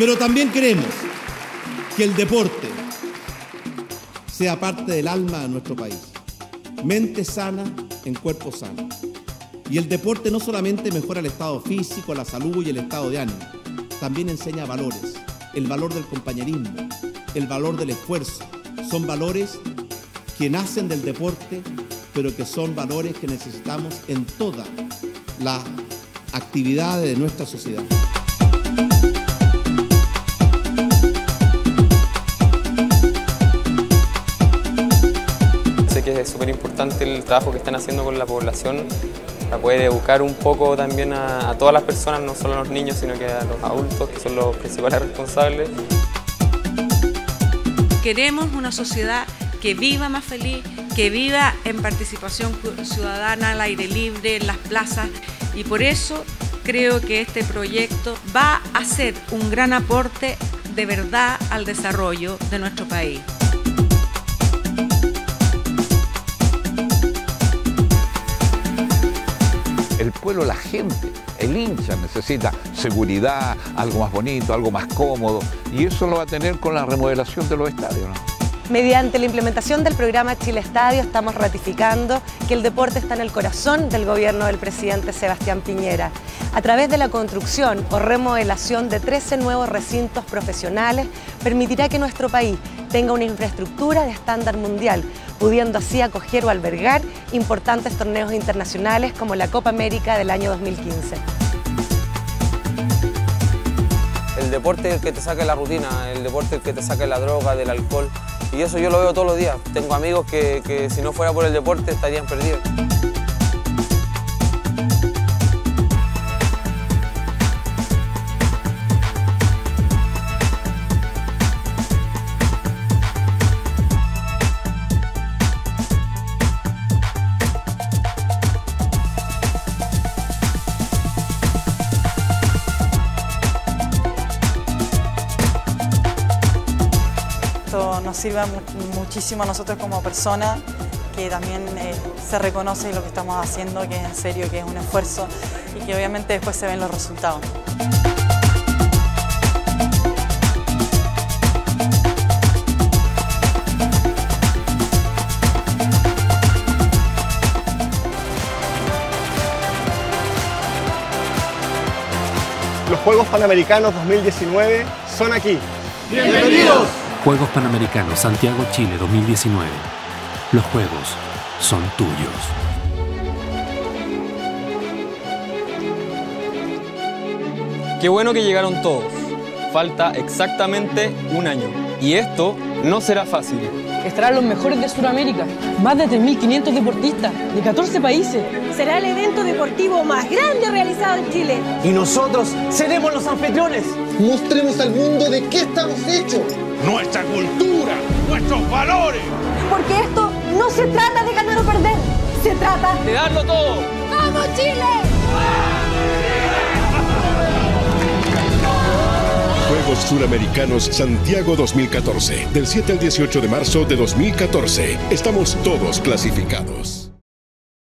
Pero también queremos que el deporte sea parte del alma de nuestro país. Mente sana en cuerpo sano. Y el deporte no solamente mejora el estado físico, la salud y el estado de ánimo, también enseña valores. El valor del compañerismo, el valor del esfuerzo. Son valores que nacen del deporte, pero que son valores que necesitamos en toda la actividad de nuestra sociedad. Súper importante el trabajo que están haciendo con la población para poder educar un poco también a, a todas las personas, no solo a los niños, sino que a los adultos, que son los principales responsables. Queremos una sociedad que viva más feliz, que viva en participación ciudadana al aire libre, en las plazas, y por eso creo que este proyecto va a ser un gran aporte de verdad al desarrollo de nuestro país. Pueblo, la gente, el hincha necesita seguridad, algo más bonito, algo más cómodo, y eso lo va a tener con la remodelación de los estadios. Mediante la implementación del programa Chile Estadio estamos ratificando que el deporte está en el corazón del gobierno del presidente Sebastián Piñera. A través de la construcción o remodelación de 13 nuevos recintos profesionales permitirá que nuestro país tenga una infraestructura de estándar mundial, pudiendo así acoger o albergar importantes torneos internacionales como la Copa América del año 2015. El deporte es el que te saca la rutina, el deporte es el que te saca la droga, del alcohol. Y eso yo lo veo todos los días. Tengo amigos que, que si no fuera por el deporte estarían perdidos. Esto nos sirve mu- muchísimo a nosotros como personas, que también eh, se reconoce lo que estamos haciendo, que es en serio, que es un esfuerzo y que obviamente después se ven los resultados. Los Juegos Panamericanos 2019 son aquí. Juegos Panamericanos Santiago, Chile 2019. Los Juegos son tuyos. Qué bueno que llegaron todos. Falta exactamente un año. Y esto no será fácil. estarán los mejores de Sudamérica, más de 3.500 deportistas de 14 países. Será el evento deportivo más grande realizado en Chile. Y nosotros seremos los anfitriones. Mostremos al mundo de qué estamos hechos. Nuestra cultura, nuestros valores. Porque esto no se trata de ganar o perder, se trata De darlo todo. ¡Vamos Chile! Juegos Suramericanos Santiago 2014. Del 7 al 18 de marzo de 2014. Estamos todos clasificados.